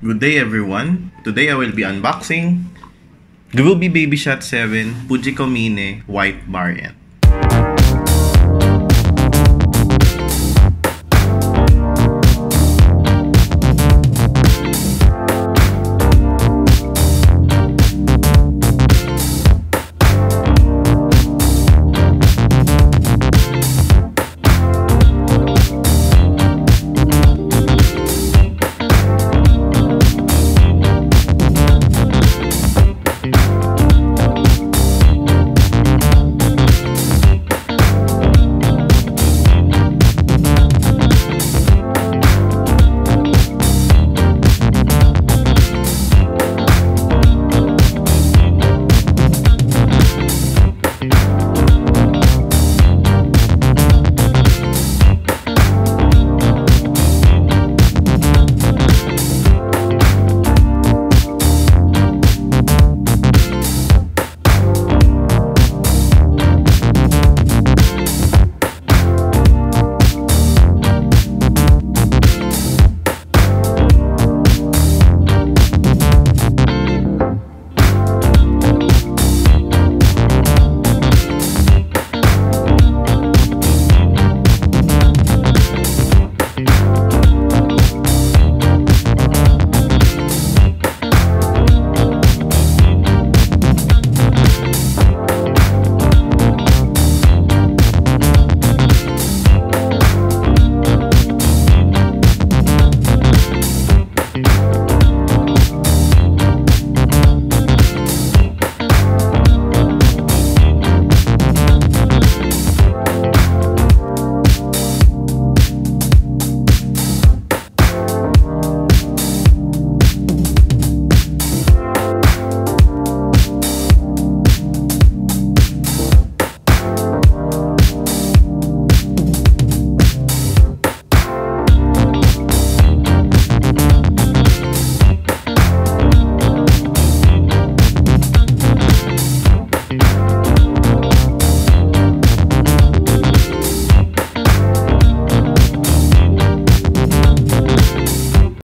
Good day everyone. Today I will be unboxing Groovy Baby Shot 7 Fujiko Mine White Variant.